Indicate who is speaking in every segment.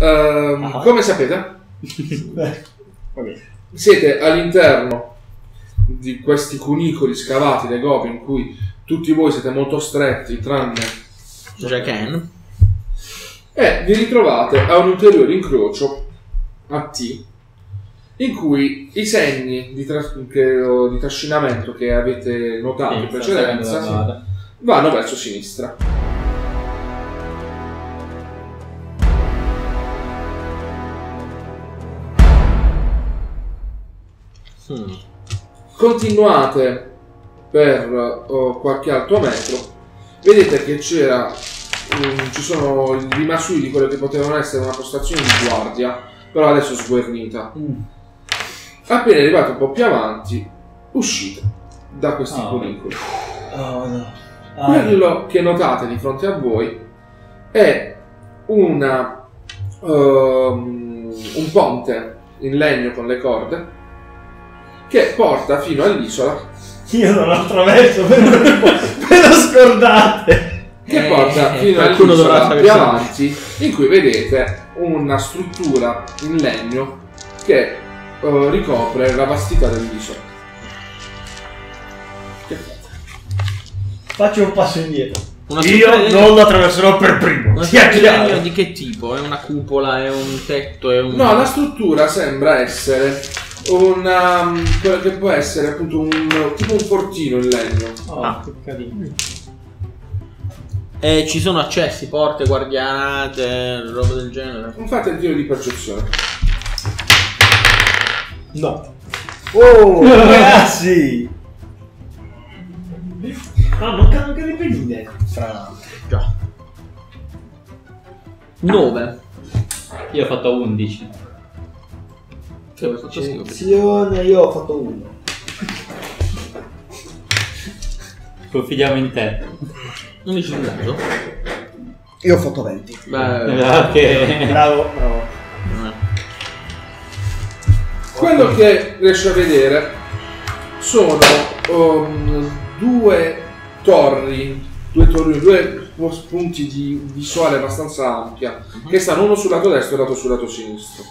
Speaker 1: Ehm,
Speaker 2: Ah.
Speaker 1: Come sapete, siete all'interno di questi cunicoli scavati dai goblin in cui tutti voi siete molto stretti, tranne
Speaker 3: Jacken.
Speaker 1: e vi ritrovate a un ulteriore incrocio a T in cui i segni di, tras- che- di trascinamento che avete notato in
Speaker 4: Sì, la
Speaker 1: precedenza vanno verso sinistra. Continuate per oh, qualche altro metro, vedete che c'era, mm, ci sono i rimasugli di quello che potevano essere una postazione di guardia, però adesso sguarnita.
Speaker 2: Mm.
Speaker 1: Appena arrivate un po' più avanti, uscite da questi
Speaker 4: Oh.
Speaker 1: cunicoli.
Speaker 2: Oh, no. Ah,
Speaker 1: Quello che notate di fronte a voi è una, ehm, un ponte in legno con le corde che porta fino all'isola
Speaker 2: Io non lo attraverso, ve lo, scordate.
Speaker 1: che
Speaker 3: Eh,
Speaker 1: porta
Speaker 3: eh,
Speaker 1: fino all'isola più avanti in cui vedete una struttura in legno che eh, ricopre la vastità dell'isola. Che fate?
Speaker 2: Faccio un passo indietro.
Speaker 3: Una
Speaker 2: Io
Speaker 3: legno-
Speaker 2: non lo attraverserò per primo.
Speaker 3: Una
Speaker 2: Sia
Speaker 3: struttura di di che tipo? È una cupola, è un tetto, è un...
Speaker 1: No, la struttura sembra essere una, um, quello che può essere appunto un tipo un fortino in legno.
Speaker 4: Oh,
Speaker 3: Ah.
Speaker 4: che carino.
Speaker 3: E ci sono accessi, porte, guardianate, roba del genere.
Speaker 1: Fate il tiro di percezione.
Speaker 2: No. Oh, ragazzi. Ah, mancano anche le pedine. Fra l'altro.
Speaker 3: Già. 9.
Speaker 4: Io ho fatto 11.
Speaker 3: Che avevo fatto schifo.
Speaker 2: Attenzione, io ho fatto uno.
Speaker 4: Confidiamo in te.
Speaker 3: 11 sul naso?
Speaker 5: Io ho fatto 20.
Speaker 3: Beh,
Speaker 4: che-
Speaker 2: Bravo, bravo.
Speaker 1: Quello che riesci a vedere sono um, due torri, due torri, due punti di visuale abbastanza ampia che stanno uno sul lato destro e l'altro sul lato sinistro.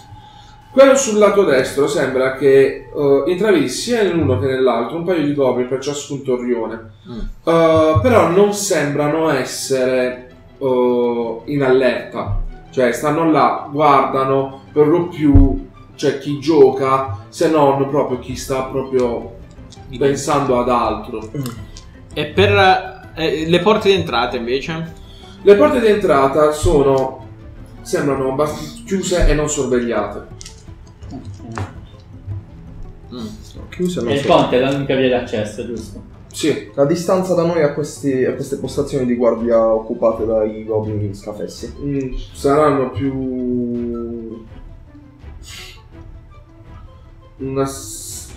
Speaker 1: Quello sul lato destro sembra che uh, intravedi sia in uno che nell'altro un paio di goblin per ciascun torrione,
Speaker 3: Mm.
Speaker 1: Uh, però non sembrano essere uh, in allerta, cioè stanno là, guardano per lo più c'è chi gioca, se non proprio chi sta proprio pensando ad altro.
Speaker 3: E per eh, le porte di entrata invece?
Speaker 1: Le porte di entrata sono sembrano chiuse e non sorvegliate.
Speaker 5: Chiuse
Speaker 4: E
Speaker 5: non
Speaker 4: il
Speaker 5: so.
Speaker 4: ponte è l'unica via d'accesso, giusto?
Speaker 1: Sì,
Speaker 5: La distanza da noi a, questi- a queste postazioni di guardia occupate dai goblin scafessi.
Speaker 1: mm, saranno più una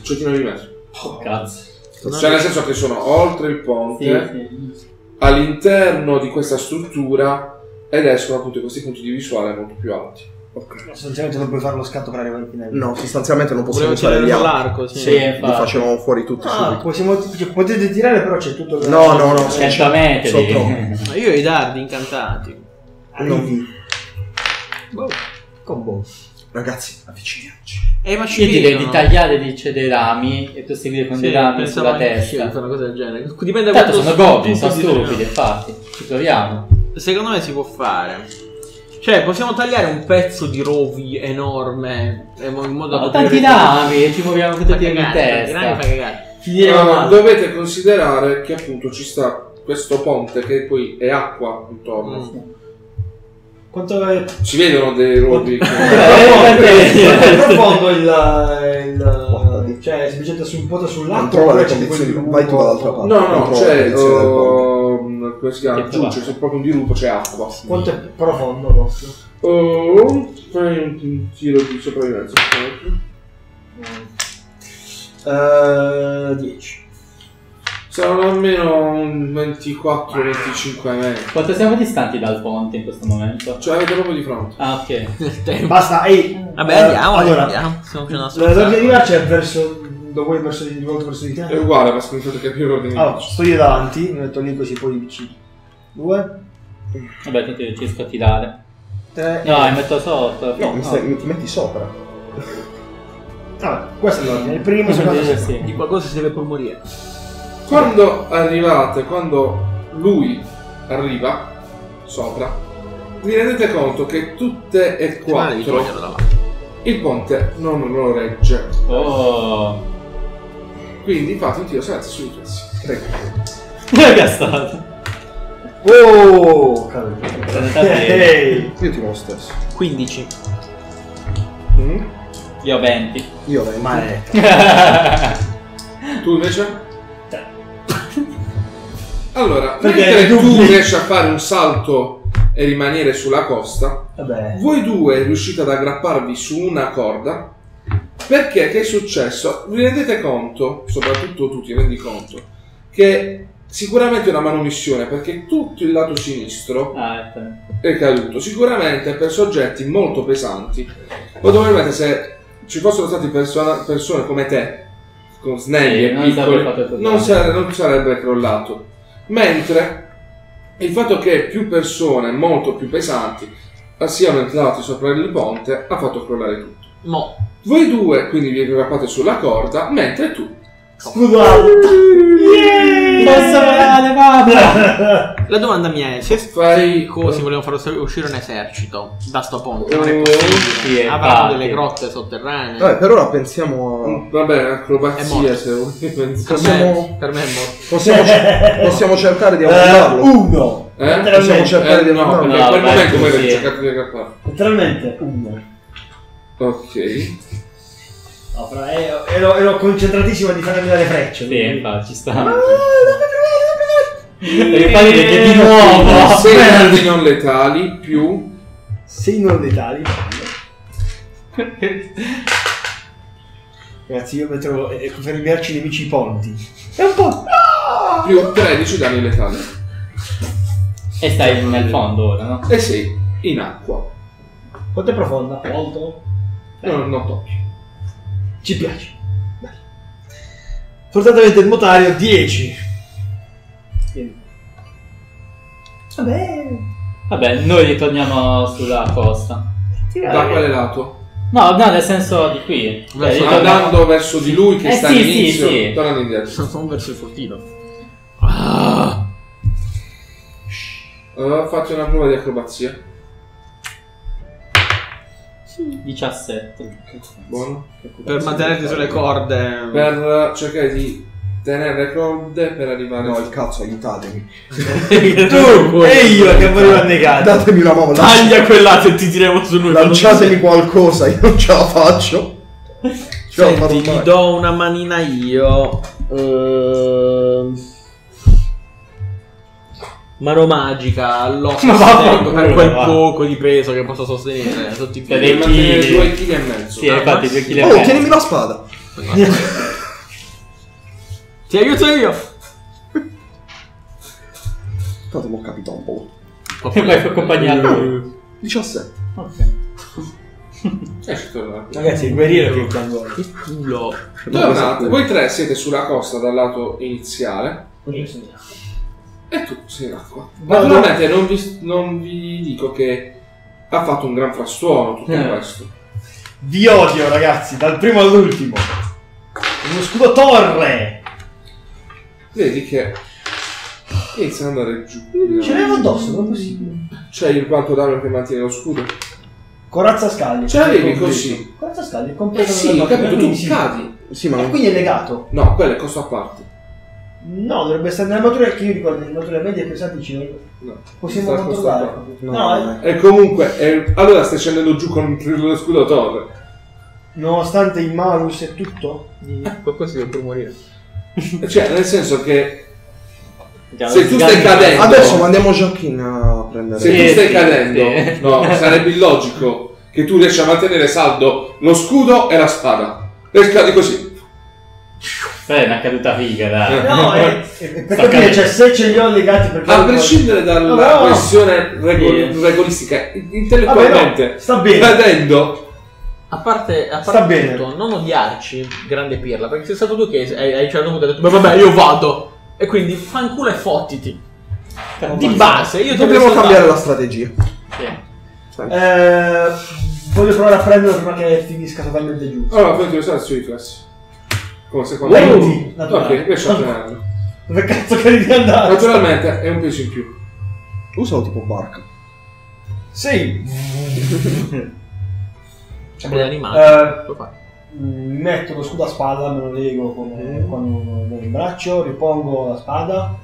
Speaker 1: centinaia di metri.
Speaker 4: Oh, cazzo.
Speaker 1: Cioè nel senso che sono oltre il
Speaker 4: Sì,
Speaker 1: ponte,
Speaker 4: sì.
Speaker 1: all'interno di questa struttura ed escono appunto questi punti di visuale molto più alti.
Speaker 5: Ok.
Speaker 2: Sostanzialmente non puoi fare lo scatto per arrivare fino al
Speaker 5: No, sostanzialmente non possiamo
Speaker 3: Volevo
Speaker 5: usare
Speaker 3: tirare
Speaker 5: gli
Speaker 3: l'arco, sì.
Speaker 4: Sì,
Speaker 5: Li facevamo fuori tutti
Speaker 2: Ah, possiamo, cioè, potete tirare, però c'è tutto il
Speaker 5: No, no, no.
Speaker 4: 100 metri.
Speaker 5: So troppo.
Speaker 3: Ma io ho i dardi incantati.
Speaker 2: Arrivi.
Speaker 3: Boh.
Speaker 2: Con boh.
Speaker 5: Ragazzi, avviciniamoci.
Speaker 3: E ma ci
Speaker 4: Io direi di tagliare dei, cioè, dei rami e tu seguire con
Speaker 3: Sì,
Speaker 4: dei rami sulla testa.
Speaker 3: fare una cosa del genere. Dipende da
Speaker 4: Tanto
Speaker 3: quanto
Speaker 4: sono goblin, sono. stupidi, infatti. Ci proviamo.
Speaker 3: Secondo me si può fare. Cioè, possiamo tagliare un pezzo di rovi enorme eh, in modo da
Speaker 4: Ho
Speaker 3: poter-
Speaker 4: tanti e ci muoviamo
Speaker 3: Fa
Speaker 4: tutti in
Speaker 3: cagare, fa
Speaker 4: testa.
Speaker 3: cagare.
Speaker 2: Finire
Speaker 1: Uh,
Speaker 2: male.
Speaker 1: dovete considerare che appunto ci sta questo ponte che poi è acqua intorno.
Speaker 3: Mm.
Speaker 2: Quanto è
Speaker 1: Si vedono dei rovi.
Speaker 2: Quanto è profondo il, il cioè semplicemente su un po'
Speaker 5: Non
Speaker 2: sull'acqua
Speaker 5: trova le condizioni. Vai tu dall'altra parte.
Speaker 1: No,
Speaker 5: Non
Speaker 1: no,
Speaker 5: trova
Speaker 1: come si chiama? Giù c'è proprio un dirupo, c'è acqua.
Speaker 2: quanto è profondo questo?
Speaker 1: Oh, fai un tiro di sopravvivenza.
Speaker 2: Eh, 10
Speaker 1: Saranno almeno un 24-25 metri.
Speaker 4: Quanto siamo distanti dal ponte in questo momento?
Speaker 1: Cioè avete proprio di fronte.
Speaker 4: Ah, ok.
Speaker 2: Basta ehi
Speaker 3: Vabbè,
Speaker 2: eh,
Speaker 3: andiamo,
Speaker 2: allora
Speaker 3: andiamo. Stiamo facendo una
Speaker 2: torre di là c'è verso dove vuoi verso di volta verso di
Speaker 1: È
Speaker 2: te
Speaker 1: uguale, ma scritto che più ordine.
Speaker 2: allora sto io davanti mi metto lì così poi vicino due
Speaker 4: Vabbè, tanto io ci riesco a tirare.
Speaker 2: Tre.
Speaker 4: No, mi metto sotto.
Speaker 5: No, mi, stai- mi- ti metti sopra.
Speaker 2: Vabbè, questo è l'ordine. Il primo, il secondo, secondo.
Speaker 4: sì.
Speaker 3: Di qualcosa si deve pur morire.
Speaker 1: Quando arrivate, quando lui arriva sopra, vi rendete conto che tutte e quattro il ponte non lo regge.
Speaker 4: Oh.
Speaker 1: Quindi fate un tiro salvezza sui riflessi. Prego.
Speaker 4: Gastato.
Speaker 2: Oh, cavolo.
Speaker 4: Ehi.
Speaker 5: Io tiro lo stesso.
Speaker 3: 15.
Speaker 5: Mm?
Speaker 4: Io ho 20.
Speaker 5: Io 20.
Speaker 2: Maledetto.
Speaker 1: Tu invece? Allora,
Speaker 2: Perché
Speaker 1: mentre tu
Speaker 2: dubbi?
Speaker 1: riesci a fare un salto e rimanere sulla costa,
Speaker 2: Vabbè.
Speaker 1: voi due riuscite ad aggrapparvi su una corda. Perché che è successo? Vi rendete conto, soprattutto tu ti rendi conto, che sicuramente è una manomissione perché tutto il lato sinistro
Speaker 4: Ah,
Speaker 1: è caduto, sicuramente per soggetti molto pesanti. Probabilmente se ci fossero stati persona- persone come te, con snelli
Speaker 4: Sì,
Speaker 1: e
Speaker 4: non
Speaker 1: piccoli, sare- non sarebbe crollato. Mentre il fatto che più persone molto più pesanti siano entrate sopra il ponte ha fatto crollare tutto.
Speaker 3: Mo.
Speaker 1: Voi due quindi vi aggrappate sulla corda, mentre tu
Speaker 2: Scusato.
Speaker 4: Posso volare, papà!
Speaker 3: La domanda mia è: se
Speaker 1: Fai-
Speaker 3: i cosi volevano far uscire un esercito da sto ponte, non è
Speaker 1: Oh,
Speaker 3: possibile.
Speaker 4: sì,
Speaker 3: Avranno delle grotte sotterranee.
Speaker 5: Vabbè, per ora pensiamo a...
Speaker 1: Vabbè,
Speaker 3: È
Speaker 1: acrobazia se vuoi
Speaker 3: per,
Speaker 1: pensare.
Speaker 5: possiamo-
Speaker 3: per me è morto.
Speaker 5: Possiamo, possiamo cercare di
Speaker 2: Eh,
Speaker 5: aumentarlo.
Speaker 2: uno.
Speaker 1: Eh?
Speaker 5: Possiamo cercare
Speaker 1: Eh,
Speaker 5: di
Speaker 1: no,
Speaker 5: aumentarlo.
Speaker 1: perché
Speaker 4: No,
Speaker 1: a quel
Speaker 4: vai,
Speaker 1: momento
Speaker 4: sì.
Speaker 1: avete cercato di aggrappare.
Speaker 2: Letteralmente uno.
Speaker 1: Ok.
Speaker 2: No, però ero, ero, ero concentratissimo a difendermi dalle frecce.
Speaker 4: Sì, infatti, ci sta.
Speaker 2: Ah,
Speaker 4: Devi fare che di nuovo.
Speaker 1: 6 danni non letali più
Speaker 2: Sei non letali. Ragazzi, io metto eh, per inviarci i nemici i ponti. È un po'.
Speaker 1: più 13 danni letali.
Speaker 4: E stai nel fondo ora, no?
Speaker 1: E sei in acqua.
Speaker 2: Quanto è profonda? Molto.
Speaker 1: Non, non tocchi.
Speaker 2: Ci piace. Bello. Fortunatamente nuotario 10. Quindi- Vabbè.
Speaker 4: Vabbè, noi ritorniamo sulla costa.
Speaker 1: Da quale lato?
Speaker 4: No, no, nel senso di qui. Cioè,
Speaker 3: Verso-
Speaker 4: ritorniamo-
Speaker 1: Andando verso di lui che
Speaker 4: Eh,
Speaker 1: sta
Speaker 4: sì,
Speaker 1: all'inizio,
Speaker 4: sì, sì.
Speaker 1: tornando indietro.
Speaker 3: Sono verso il fortino. Ah.
Speaker 1: Uh, fate una prova di acrobazia.
Speaker 4: 17.
Speaker 1: Buono.
Speaker 3: Per mantenerti sulle corde.
Speaker 1: Per cercare di tenere corde per arrivare
Speaker 5: No, il cazzo, aiutatemi.
Speaker 2: Tu e io che volevo annegare.
Speaker 5: Datemi una mano.
Speaker 3: Taglia quella se ti tiriamo su noi.
Speaker 5: Lanciatemi qualcosa, io non ce la faccio. Ce
Speaker 3: Senti,
Speaker 5: mai.
Speaker 3: do una manina io. Ehm, Mano magica all'osso
Speaker 4: Ma va,
Speaker 3: per quel
Speaker 4: va.
Speaker 3: poco di peso che posso sostenere sotto i
Speaker 4: Cioè,
Speaker 3: piedi.
Speaker 4: dei
Speaker 1: Per mantenere
Speaker 4: chili.
Speaker 1: 2 kg e mezzo.
Speaker 4: Sì, infatti,
Speaker 3: ma-
Speaker 4: 2 kg e
Speaker 5: Oh,
Speaker 4: mezzo.
Speaker 5: tienimi la spada.
Speaker 3: Ti aiuto io.
Speaker 5: Tanto mi ho capito un po'.
Speaker 4: Vai accompagnato.
Speaker 5: 17.
Speaker 4: Ok.
Speaker 1: Eh, torna.
Speaker 2: Ragazzi, il guerriero che quando.
Speaker 3: Che culo.
Speaker 1: Tornate, voi tre siete sulla costa dal lato iniziale e tu sei in acqua.
Speaker 2: Vado-
Speaker 1: Naturalmente non vi, non vi dico che ha fatto un gran frastuono tutto
Speaker 4: Eh.
Speaker 1: questo.
Speaker 2: Vi odio, ragazzi, dal primo all'ultimo. Uno scudo torre.
Speaker 1: Vedi che inizia ad andare giù.
Speaker 2: Ce l'avevo addosso, non è possibile.
Speaker 1: C'è il quanto danno che mantiene lo scudo?
Speaker 2: Corazza scaglie.
Speaker 1: Ce l'avevi così?
Speaker 2: Corazza scaglie, è
Speaker 1: Eh sì, ho capito, tu cadi.
Speaker 5: Sì, ma
Speaker 2: E
Speaker 5: non...
Speaker 2: quindi è legato.
Speaker 1: No, quello è costo a parte.
Speaker 2: No, dovrebbe stare nell'armatura che io ricordo, nell'armatura media e pesanti ci
Speaker 1: No.
Speaker 2: Possiamo controllare.
Speaker 5: No,
Speaker 2: No, eh,
Speaker 1: E comunque, eh, allora stai scendendo giù con lo scudo torre.
Speaker 2: nonostante il malus e tutto.
Speaker 3: Qualcosa deve pur morire.
Speaker 1: Cioè, nel senso che Se tu stai cadendo-
Speaker 5: Adesso mandiamo Jacquin a prendere.
Speaker 1: se tu stai
Speaker 4: sì,
Speaker 1: cadendo, no, sarebbe illogico che tu riesci a mantenere saldo lo scudo e la spada. E cadi così.
Speaker 4: Beh, è una caduta figa, dai.
Speaker 2: No, è, è- per
Speaker 4: Sta
Speaker 2: capire,
Speaker 4: cadendo.
Speaker 2: cioè, se ce li ho legati perché.
Speaker 1: A prescindere dalla
Speaker 2: No, no.
Speaker 1: questione rego-
Speaker 4: Sì.
Speaker 1: regolistica,
Speaker 2: Vabbè,
Speaker 1: intellettualmente,
Speaker 2: no, sta bene.
Speaker 1: cadendo,
Speaker 3: A parte, a parte
Speaker 2: bene.
Speaker 3: tutto, non odiarci, grande pirla, perché sei stato tu che hai, hai certo punto detto, "Beh, vabbè, io vado. E quindi fanculo e fottiti. Di base, io
Speaker 5: Dobbiamo cambiare la strategia.
Speaker 4: Sì.
Speaker 2: Eh, voglio provare a prenderlo prima che finisca totalmente giù.
Speaker 1: Allora, fai utilizzare sui riflessi. Come secondo
Speaker 2: 20,
Speaker 1: Ok,
Speaker 2: naturale.
Speaker 1: riesci a.
Speaker 2: Dove cazzo credi di andare?
Speaker 1: Naturalmente è un peso in più.
Speaker 5: Usalo tipo barca.
Speaker 2: Sì.
Speaker 3: Come gli animali.
Speaker 2: Eh,
Speaker 3: Lo fai.
Speaker 2: mi metto lo scudo a spada, me lo lego con, con un in braccio, ripongo la spada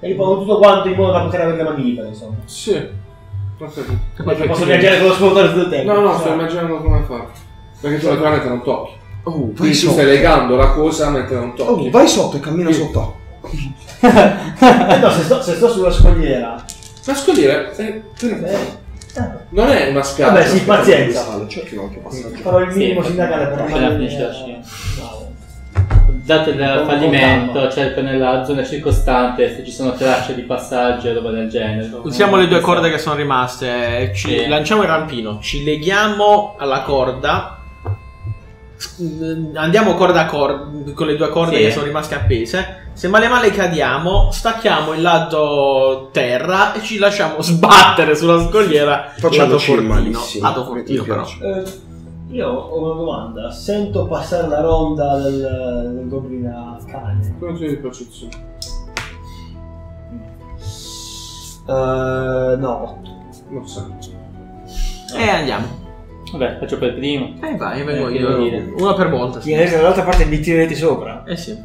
Speaker 2: e ripongo tutto quanto in modo da poter avere le mani libere, insomma.
Speaker 1: Sì.
Speaker 2: Perché posso viaggiare con lo scudo tutto il tempo.
Speaker 1: No, no, sto immaginando come farlo. Perché tu naturalmente non tocchi.
Speaker 5: Oh, vai sotto.
Speaker 1: stai legando la cosa mentre non tocchi.
Speaker 5: Oh, vai sotto e cammina sotto.
Speaker 2: eh, no, se sto, se sto sulla scogliera.
Speaker 1: La scogliera è-
Speaker 2: eh,
Speaker 1: non è una scala.
Speaker 2: Vabbè, sì, pazienza. Farò il minimo sindacale per
Speaker 4: finisce la.
Speaker 2: Bravo.
Speaker 4: Dato il fallimento, cerco nella zona circostante se ci sono tracce di passaggio e roba del genere.
Speaker 3: Usiamo le due corde che sono rimaste. eh, Ci
Speaker 4: Sì.
Speaker 3: lanciamo il rampino. Ci leghiamo alla corda. Andiamo corda a corda con le due corde
Speaker 4: Sì.
Speaker 3: che sono rimaste appese. Se male male cadiamo, stacchiamo il lato terra e ci lasciamo sbattere sulla scogliera.
Speaker 5: Facciamoci
Speaker 3: lato fortino.
Speaker 5: malissimo.
Speaker 3: Lato fortino, però.
Speaker 2: Eh, io ho una domanda. Sento passare la ronda del, del goblin cane.
Speaker 1: Come ti di percezione?
Speaker 2: Eh, no.
Speaker 1: Non so.
Speaker 3: E andiamo.
Speaker 4: Vabbè, faccio per primo.
Speaker 3: E vai, vengo
Speaker 4: Eh,
Speaker 3: io.
Speaker 4: devo dire?
Speaker 3: Uno per volta. sì.
Speaker 2: Tienere dall'altra parte mi tirerete sopra.
Speaker 3: Eh sì.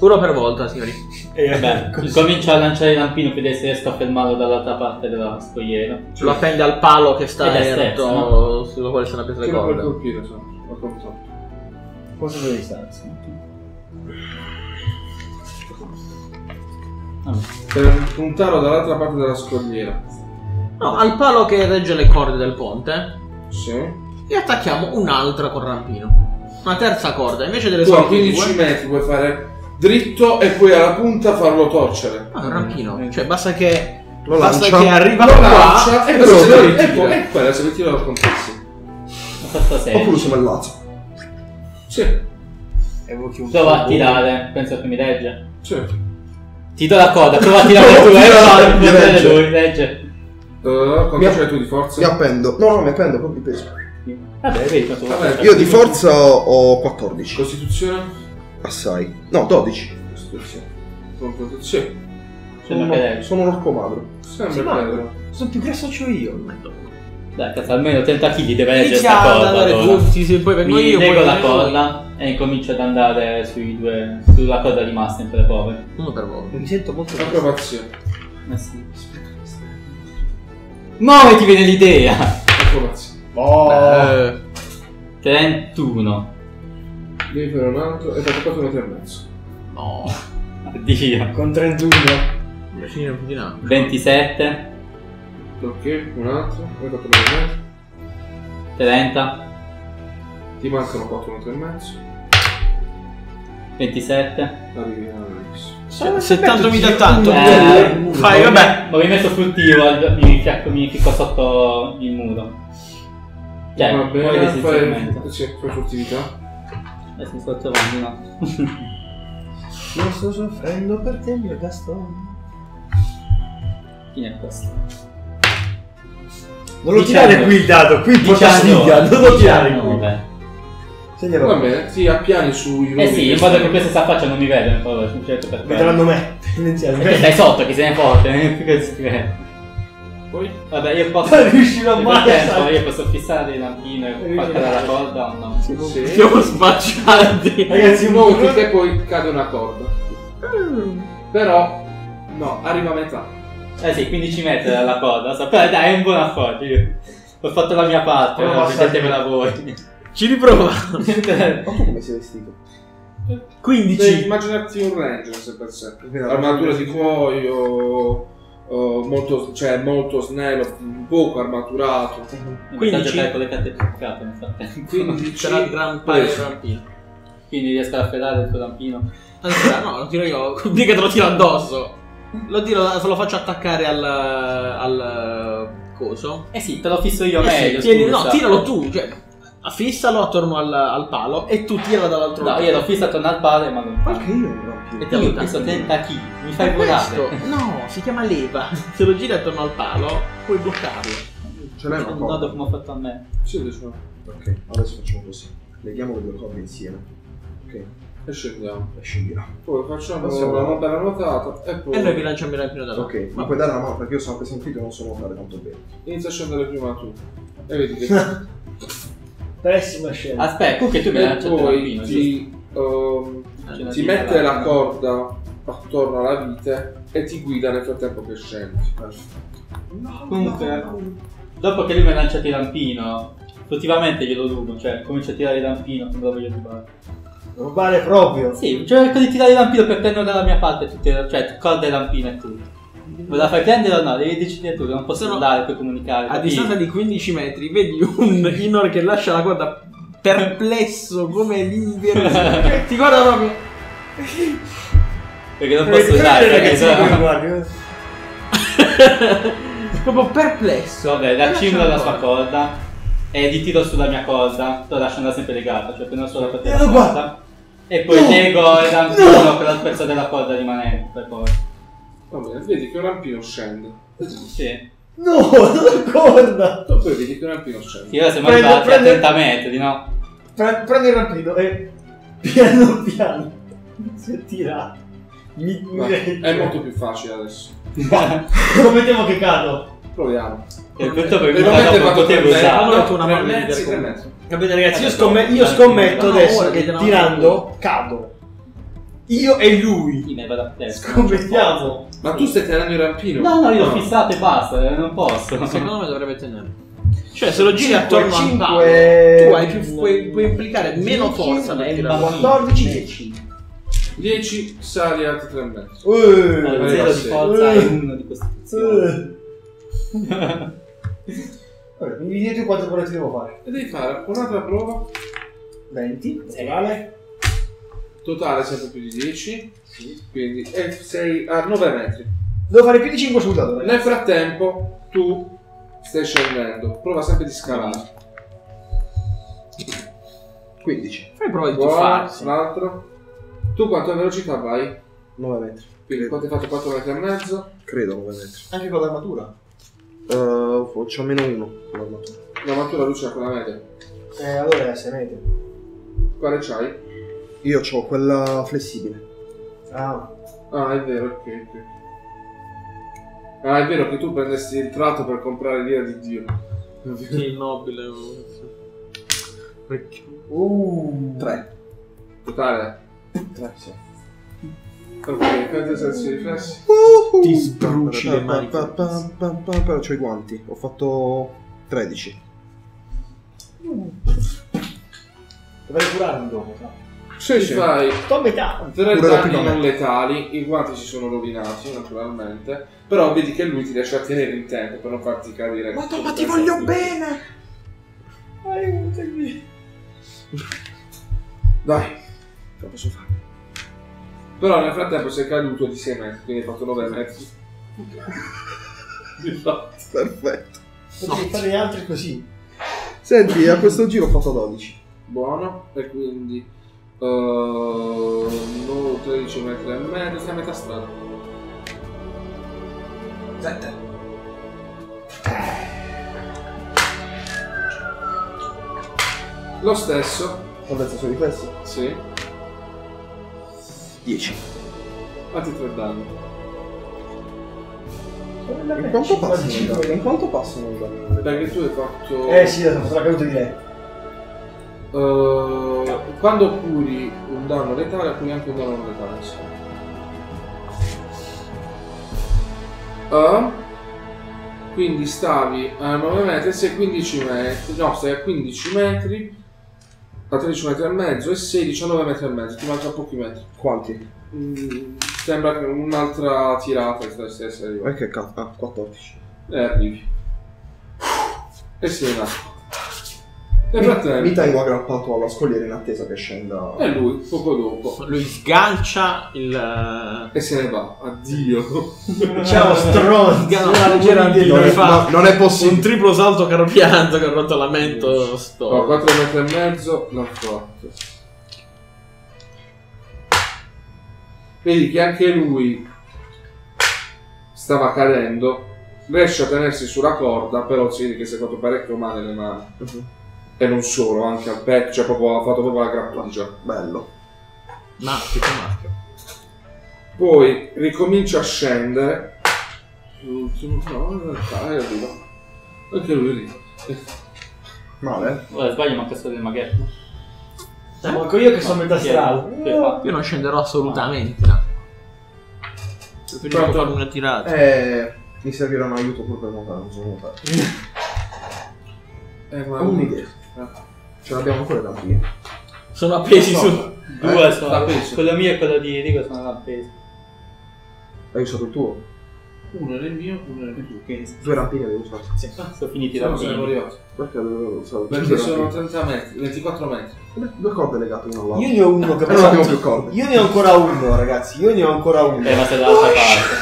Speaker 3: Uno per volta, signori.
Speaker 2: E
Speaker 4: Vabbè,
Speaker 2: così.
Speaker 4: comincio a lanciare il rampino per se riesco a fermarlo dall'altra parte della scogliera.
Speaker 3: Lo appende al palo che sta erto
Speaker 4: stesso,
Speaker 3: sulla quale sono appese le
Speaker 1: lo
Speaker 3: corde.
Speaker 1: colpire, so. Ho contato.
Speaker 2: Cosa devi stare?
Speaker 4: Vabbè.
Speaker 1: Per puntarlo dall'altra parte della scogliera.
Speaker 3: No, al palo che regge le corde del ponte.
Speaker 1: Sì.
Speaker 3: E attacchiamo un'altra col rampino. Una terza corda, invece delle
Speaker 1: Tu a
Speaker 3: solite
Speaker 1: 15
Speaker 3: due.
Speaker 1: metri puoi fare dritto e poi alla punta farlo torcere.
Speaker 3: Ah, un rampino. Cioè, basta che.
Speaker 5: Lo
Speaker 3: basta
Speaker 5: lancia.
Speaker 3: che arriva
Speaker 1: Lo
Speaker 3: qua.
Speaker 1: lancia e
Speaker 3: e
Speaker 1: poi
Speaker 3: lo
Speaker 1: se lo
Speaker 3: ritira.
Speaker 1: E quella se lo tira lo contessi.
Speaker 4: Ho fatto 6.
Speaker 5: Oppure usiamo il lazo.
Speaker 1: Sì.
Speaker 4: Prova a tirare, penso che mi regge.
Speaker 1: Sì.
Speaker 4: Ti do la coda, prova a tirare tu, eh, no,
Speaker 5: Mi
Speaker 4: non lui, regge.
Speaker 1: Uh, quanto
Speaker 5: Mi-
Speaker 1: c'hai tu di forza?
Speaker 5: Mi appendo. No, no, mi appendo proprio di peso.
Speaker 4: Vabbè, vedi
Speaker 1: Vabbè,
Speaker 5: Io di forza ho 14.
Speaker 1: Costituzione?
Speaker 5: Assai. No, 12.
Speaker 1: Costituzione. Protezione.
Speaker 5: Sono, sono un orco magro.
Speaker 1: Sembra
Speaker 2: Sì, ma-
Speaker 1: bello.
Speaker 2: Sono più grasso io.
Speaker 4: Dai, cazzo, almeno 30 kg deve
Speaker 3: Inizia
Speaker 4: sta
Speaker 3: andare
Speaker 4: allora.
Speaker 3: sì, sì, poi vengo
Speaker 4: Mi
Speaker 3: io. poi
Speaker 4: la corda e incomincio ad andare sui due, sulla corda rimasta in quelle prove.
Speaker 3: Uno per volta.
Speaker 2: Mi sento molto
Speaker 1: Approvazione.
Speaker 4: Eh sì. Muove ti viene l'idea!
Speaker 2: Oh.
Speaker 3: Eh,
Speaker 4: 31.
Speaker 1: Devi fare un altro e fatto 4 metri e mezzo.
Speaker 3: no.
Speaker 4: Addio.
Speaker 2: Con 31.
Speaker 3: Vicino più di là.
Speaker 4: 27.
Speaker 1: Ok, un altro. Hai fatto 9 metri.
Speaker 4: 30.
Speaker 1: Ti mancano 4 metri e mezzo.
Speaker 4: 27.
Speaker 1: Arrivi a Alex.
Speaker 3: Se, se tanto mi dà tanto.
Speaker 4: Eh,
Speaker 3: Fai, vabbè.
Speaker 4: Movimento furtivo, mi fiacco, mi ficco sotto il muro. Cioè,
Speaker 1: Va bene, fai, sì, fai furtività.
Speaker 4: Adesso mi sto trovando, no?
Speaker 2: Non sto soffrendo per te, mio Gaston.
Speaker 4: Chi è questo?
Speaker 2: Non lo tirare qui il dado, qui porta sfiga, non lo tirare qui.
Speaker 4: 19.
Speaker 2: Segnalo.
Speaker 1: Va bene, ti appiani sui
Speaker 4: Eh sì, in modo che questa sta faccia non mi vedono, poi certo per quello.
Speaker 2: Vedranno me,
Speaker 4: te
Speaker 2: tendenzialmente.
Speaker 4: stai sotto, che sei forte, eh, che si vede.
Speaker 1: Poi?
Speaker 4: Vabbè, io posso.
Speaker 2: Non riuscirò mai a saltare.
Speaker 4: io posso fissare il lampino e far cadere la corda o no?
Speaker 1: Sì.
Speaker 3: Siamo spacciati.
Speaker 2: Ragazzi,
Speaker 1: Di
Speaker 2: un po'
Speaker 1: che te poi cade una corda. Però, no, arriva a metà.
Speaker 4: Eh sì, 15 metri dalla corda, so, però dai, è un buon appoggio. Io ho fatto la mia parte, vedetevela voi.
Speaker 3: Ci riprova.
Speaker 5: Ma tu come sei vestito?
Speaker 3: 15.
Speaker 1: Devi immaginarti un ranger se per sé. Armatura di cuoio, eh, molto, cioè molto snello, poco armaturato.
Speaker 4: Quindi
Speaker 3: 15.
Speaker 4: giocare con le carte truccate nel frattempo.
Speaker 1: 15
Speaker 3: C'era il gran paio
Speaker 1: preso.
Speaker 3: rampino.
Speaker 4: Quindi riesco a raffreddare il tuo lampino.
Speaker 3: Allora, no, lo tiro io. Mica te lo tiro addosso. Lo tiro, se lo faccio attaccare al. al coso.
Speaker 4: Eh sì, te lo fisso io
Speaker 3: Eh sì,
Speaker 4: meglio.
Speaker 3: tieni-
Speaker 4: scusa.
Speaker 3: no, tiralo tu, cioè. Fissalo attorno al, al palo e tu tirala dall'altro
Speaker 4: No,
Speaker 3: lato.
Speaker 4: io l'ho fisso attorno al padre, ma non
Speaker 5: Anche io non ho più.
Speaker 3: E te
Speaker 4: Io. 30 kg, mi fai
Speaker 3: Ma
Speaker 4: volare.
Speaker 3: questo- No, si chiama leva. Se lo giri attorno al palo, puoi bloccarlo.
Speaker 5: Ce l'hai una
Speaker 4: Un
Speaker 5: corda?
Speaker 4: nodo come ho fatto a me.
Speaker 1: Sì, diciamo.
Speaker 5: Ok, adesso facciamo così. Leghiamo le due corde insieme. Ok,
Speaker 1: E scendiamo.
Speaker 5: e scendirà.
Speaker 1: Poi facciamo
Speaker 5: Possiamo-
Speaker 1: una bella nuotata e poi
Speaker 3: E noi vi lanciamo il rampino da là.
Speaker 5: Ok, ma puoi dare una mano perché io sono sentito e non so nuotare tanto bene.
Speaker 1: inizia a scendere prima tu. E vedi che
Speaker 2: Pessima scena.
Speaker 4: Aspetta, comunque tu mi hai lanciato
Speaker 1: poi ti,
Speaker 4: una
Speaker 1: ti mette la
Speaker 4: là.
Speaker 1: corda attorno alla vite e ti guida nel frattempo che scendi.
Speaker 4: Comunque, dopo che lui mi ha lanciato il rampino, effettivamente glielo rubo, cioè comincio a tirare il rampino come lo voglio rubare.
Speaker 2: Rubare proprio.
Speaker 4: Sì, cerco di tirare il rampino per prendere dalla mia parte tutte, cioè corda e rampino e tutto. Me la fai prendere o no? Devi decidere tu, non posso
Speaker 3: Sono-
Speaker 4: andare per comunicare.
Speaker 3: A
Speaker 4: capisci?
Speaker 3: distanza di 15 metri vedi un Inor che lascia la corda perplesso come l'inverno. Ti guarda proprio.
Speaker 4: Perché non
Speaker 2: Vedi,
Speaker 4: posso usare,
Speaker 2: le
Speaker 4: perché
Speaker 2: guardi.
Speaker 3: proprio perplesso.
Speaker 4: Vabbè,
Speaker 3: E
Speaker 4: la cimbro la sua corda e gli tiro sulla mia corda, la lascio andare sempre legata, cioè prendo solo la parte
Speaker 2: Eh,
Speaker 4: della
Speaker 2: guarda.
Speaker 4: corda e poi
Speaker 2: No.
Speaker 4: lego il rampino per la pezzo della corda rimanente, per poi.
Speaker 1: Va bene, vedi che un rampino scende.
Speaker 4: Sì.
Speaker 2: No, non corda.
Speaker 1: Tu poi vedi che un rampino scende.
Speaker 4: Sì, ora siamo
Speaker 2: Prende-
Speaker 4: arrivati
Speaker 2: prende-
Speaker 4: a 30 metri, no?
Speaker 2: Pre- prendi il rampino e piano piano si è tirato. Mi, mi
Speaker 1: Ma
Speaker 2: regge.
Speaker 1: è molto più facile adesso.
Speaker 2: Scommettiamo che cado.
Speaker 1: Proviamo.
Speaker 4: E tutto per
Speaker 1: Veramente
Speaker 4: non usare.
Speaker 3: Allora tu una mano.
Speaker 2: Capite ragazzi, io, scomme- io scommetto adesso che tirando cado. Io e lui. Scommettiamo.
Speaker 1: Ma tu stai tenendo il rampino?
Speaker 4: No, no, io l'ho fissato e basta, eh, non posso.
Speaker 3: Secondo me dovrebbe tenere. Cioè, se lo giri attorno al
Speaker 2: cinque.
Speaker 3: palo, tu hai più, puoi, puoi implicare meno forza per tirare.
Speaker 2: 14, 10.
Speaker 1: 10 sali altri 3 metri.
Speaker 2: Uh,
Speaker 4: Ho zero di forza e uno di costituzione.
Speaker 2: Vabbè, mi dite quante corrette devo fare.
Speaker 1: E devi fare un'altra prova.
Speaker 2: 20, totale.
Speaker 1: Totale sempre più di 10. Quindi e sei a 9 metri.
Speaker 2: Devo fare più di 5 sul dato,
Speaker 1: Nel frattempo tu stai scendendo. Prova sempre di scalare.
Speaker 5: 15,
Speaker 3: Fai prova di
Speaker 1: Buona,
Speaker 3: tuffarsi.
Speaker 1: l'altro. Tu quanta velocità vai?
Speaker 5: 9 metri.
Speaker 1: Quindi quanto hai fatto 4 metri e mezzo?
Speaker 5: Credo 9 metri.
Speaker 2: Anche con l'armatura.
Speaker 5: Uh, faccio meno 1 l'armatura.
Speaker 1: La matura luce quella media.
Speaker 2: Eh, allora è 6 metri.
Speaker 1: Quale c'hai?
Speaker 5: Io ho quella flessibile.
Speaker 2: Ah,
Speaker 1: Ah, è vero, ok, ok. Ah, è vero che tu prendesti il tratto per comprare l'ira di Dio.
Speaker 3: Sì, il nobile.
Speaker 2: uh,
Speaker 5: 3.
Speaker 1: Totale.
Speaker 5: 3, sì.
Speaker 1: Ok, quanti esercizi riflessi?
Speaker 3: Ti sbruci le mani.
Speaker 5: Però c'ho i guanti. Ho fatto 13.
Speaker 2: dovrei curarmi dopo. no?
Speaker 5: Sì,
Speaker 1: Ti fai
Speaker 2: Sto metà.
Speaker 1: tre
Speaker 5: Pure
Speaker 1: danni non letali, i guanti si sono rovinati naturalmente, però vedi che lui ti riesce a tenere in tempo per non farti cadere.
Speaker 5: Madonna, ti voglio bene!
Speaker 1: Dai, ce la posso fare. Però nel frattempo sei caduto di 6 metri, quindi hai fatto 9 metri.
Speaker 5: Perfetto.
Speaker 2: Potrei fare gli altri così.
Speaker 5: Senti, a questo giro ho fatto 12.
Speaker 1: Buono, e quindi uh, no, 13 metri e mezzo, sei a metà strada.
Speaker 2: 7.
Speaker 1: Lo stesso,
Speaker 5: Salvezza sui riflessi?
Speaker 1: sì,
Speaker 5: 10.
Speaker 1: altri 3 danni.
Speaker 5: In quanto passano? In quanto passano?
Speaker 1: Perché tu hai fatto...
Speaker 2: Eh sì, ho fatto la caduta di lei.
Speaker 1: Uh, quando curi un danno letale, curi anche un danno non letale. sì. Ah, quindi stavi a 9 metri, sei a 15 metri, no, stai a 15 metri, a 13 metri e mezzo e sei a 19 metri e mezzo, ti mancano pochi metri.
Speaker 5: Quanti?
Speaker 1: Mm, sembra che un'altra tirata dovresti essere arrivato.
Speaker 5: Eh che cazzo? Ah, 14.
Speaker 1: E arrivi. E sei in Nel
Speaker 5: Mi
Speaker 1: frattempo,
Speaker 5: tengo aggrappato alla scogliera in attesa che scenda.
Speaker 1: e lui, poco dopo,
Speaker 3: Lui sgancia il.
Speaker 1: e se ne va. Addio.
Speaker 2: Ciao stronzo. Una leggera
Speaker 3: non fa-
Speaker 5: non è
Speaker 3: Un
Speaker 5: possibile.
Speaker 3: triplo salto carpianto che ha rotto la lamento
Speaker 1: No,
Speaker 3: storico.
Speaker 1: 4 metri e mezzo, l'ha fatto. Vedi che anche lui stava cadendo riesce a tenersi sulla corda, però si vede che si è fatto parecchio male le mani. E non solo, anche al petto, cioè proprio ha fatto proprio la grappagia.
Speaker 5: Bello.
Speaker 3: Maschio, che maschio.
Speaker 1: Poi ricomincia a scendere. L'ultimo, no, in realtà è arriva. Anche lui lì.
Speaker 5: Male?
Speaker 4: Ora sbaglio manca solo il maghetto.
Speaker 2: Siamo anche io che sono metà
Speaker 4: è?
Speaker 2: strada.
Speaker 3: Io non scenderò assolutamente. No. Preferisco
Speaker 1: Quanto-
Speaker 3: fare una tirata.
Speaker 5: Eh, mi servirà un aiuto pure per nuotare, non so nuotare.
Speaker 1: Eh, ma
Speaker 5: un'idea. Ce l'abbiamo ancora da qui.
Speaker 3: Sono appesi
Speaker 1: No.
Speaker 3: su.
Speaker 4: Due
Speaker 1: Eh,
Speaker 4: sono.
Speaker 1: peso.
Speaker 4: Quello mio e quello di Rico sono appesi.
Speaker 5: Hai usato il tuo?
Speaker 1: Uno era il mio, uno era il tuo.
Speaker 4: Quindi
Speaker 5: Due rampini avevi usato.
Speaker 4: sono finiti
Speaker 1: Sì,
Speaker 4: da
Speaker 1: non sono
Speaker 4: bambini.
Speaker 1: arrivato.
Speaker 5: Perché dovevo usare
Speaker 1: Perché sono
Speaker 5: rampini?
Speaker 1: 30 metri, 24 metri.
Speaker 5: Due corde legate una all'altra.
Speaker 2: Io ne ho uno che
Speaker 5: E non abbiamo più corde.
Speaker 2: Io ne ho ancora uno, ragazzi. Io ne ho ancora uno.
Speaker 4: Eh, ma sei dall'altra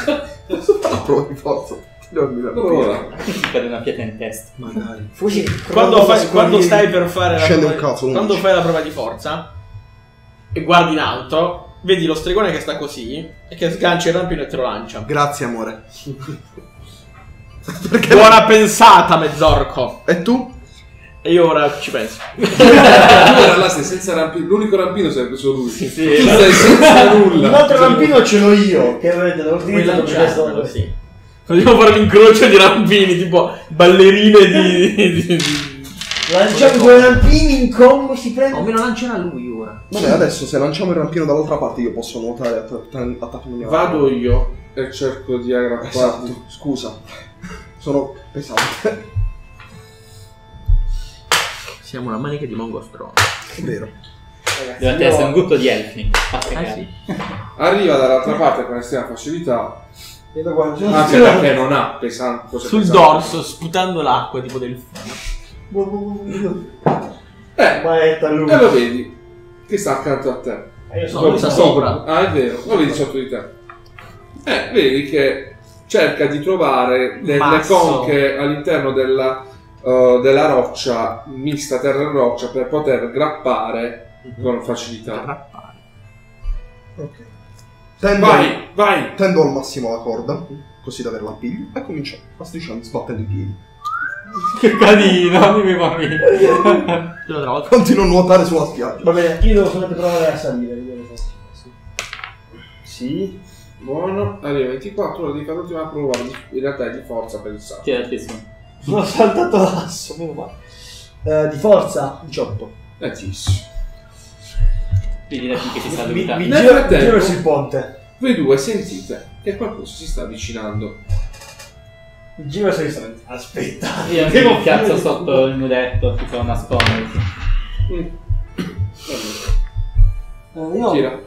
Speaker 4: parte.
Speaker 5: La prova di forza? Dormi la
Speaker 1: Ora,
Speaker 4: Ti cade una pietra in testa.
Speaker 5: Magari.
Speaker 2: Fuci,
Speaker 3: Quando, fai- quando stai per fare la
Speaker 5: Scende
Speaker 3: prova,
Speaker 5: un cazzo,
Speaker 3: quando
Speaker 5: 11.
Speaker 3: fai la prova di forza e guardi in alto, vedi lo stregone che sta così e che sgancia il rampino e te lo lancia.
Speaker 5: Grazie, amore. Perché?
Speaker 3: Buona pensata, mezzorco.
Speaker 5: E tu?
Speaker 3: E io ora ci penso.
Speaker 1: ora là sei senza rampino. L'unico rampino sarebbe solo lui.
Speaker 4: Sì,
Speaker 1: Tu stai senza nulla.
Speaker 2: Un altro rampino ce l'ho io. Che avete l'ho utilizzato per questo.
Speaker 3: sì. Vogliamo fare un incrocio di rampini, tipo ballerine di... di- di-
Speaker 2: Lanciamo due rampini in combo si
Speaker 3: O
Speaker 2: prende.
Speaker 3: me lo lancerà lui ora.
Speaker 5: Vabbè, adesso se lanciamo il rampino dall'altra parte io posso nuotare attaccando attaccandomi alla-
Speaker 1: Vado io e cerco di aggrapparti.
Speaker 5: Esatto, scusa. Sono pesante.
Speaker 3: Siamo una manica di mongostro.
Speaker 5: È vero.
Speaker 4: Deve essere un gruppo di elfi. Fatte
Speaker 3: Eh sì.
Speaker 1: Arriva dall'altra parte con estrema facilità.
Speaker 2: Vedo qua, sono
Speaker 1: Anche perché non ha pesante. cose
Speaker 3: Sul
Speaker 1: pesanti.
Speaker 3: dorso, sputando l'acqua, tipo del
Speaker 1: Eh,
Speaker 2: Maetta lui.
Speaker 1: e lo vedi che sta accanto a te.
Speaker 2: Eh, io
Speaker 3: No,
Speaker 2: sono
Speaker 3: sta sopra.
Speaker 1: Ah, è vero, lo vedi sotto di te. Eh, vedi che cerca di trovare delle
Speaker 3: Masso.
Speaker 1: conche all'interno della, eh, della roccia, mista terra e roccia, per poter grappare con facilità.
Speaker 3: Rappare.
Speaker 5: Ok. Tendo,
Speaker 1: Vai, vai!
Speaker 5: tendo al massimo la corda, così da averla appiglio, e comincio a strisciare sbattendo i piedi.
Speaker 4: Che carino, mi bambini.
Speaker 3: Te lo trovo.
Speaker 5: Continuo a nuotare sulla spiaggia.
Speaker 2: Va bene, io devo solamente provare a salire. vedere se. Sì.
Speaker 1: Buono, arriva 24, ora devi fare l'ultima prova, in realtà è di forza per il salto.
Speaker 4: Su.
Speaker 2: Sono saltato l'asso, male. Eh, di forza 18.
Speaker 1: Eh, tissimo.
Speaker 4: Vedi da finché si sta
Speaker 2: Mi, mi,
Speaker 1: Nel
Speaker 2: giro,
Speaker 1: frattempo-
Speaker 2: giro verso il ponte.
Speaker 1: Voi due sentite che qualcuno si sta avvicinando.
Speaker 2: Mi giro il ristorante. Aspetta.
Speaker 4: Io
Speaker 2: Devo
Speaker 4: mi piazzo sotto il muretto, ti sono nascondersi.
Speaker 1: Mm.
Speaker 2: Eh, io
Speaker 1: Tira.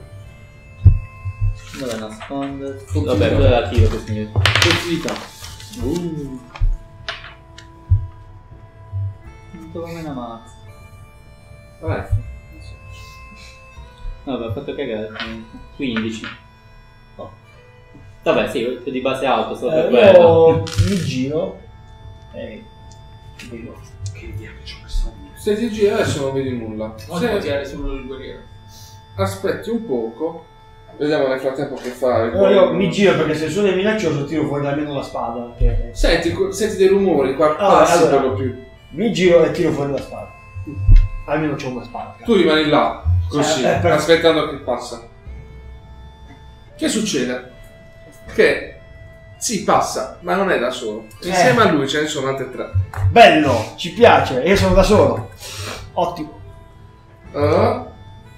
Speaker 4: Dove nascondersi? Vabbè, quello era tiro questo mio.
Speaker 1: Fertilità.
Speaker 4: Uh. Dove me ne ammazzo?
Speaker 1: Vai.
Speaker 4: Vabbè, ho fatto cagare. 15. Oh. Vabbè, sì, di base alto, solo per
Speaker 2: Eh,
Speaker 4: quello.
Speaker 2: mi giro. E vedo.
Speaker 5: Che idea che c'ho questa
Speaker 1: Se ti gira adesso non vedi nulla. Se
Speaker 3: tirare sul guerriero.
Speaker 1: aspetti un poco, vediamo nel frattempo che fai.
Speaker 2: Allora io mi giro perché se il suono è minaccioso tiro fuori almeno la spada. che-
Speaker 1: Senti, senti dei rumori, qua
Speaker 2: Ah, allora.
Speaker 1: per lo più.
Speaker 2: Mi giro e tiro fuori la spada. Almeno c'ho una spada.
Speaker 1: Tu rimani là, così,
Speaker 2: Eh, eh, per-
Speaker 1: aspettando che passa. Che succede? Che sì, passa, ma non è da solo. Insieme a lui ce ne sono altre tre.
Speaker 2: Bello, ci piace, io sono da solo. Ottimo.
Speaker 1: Uh,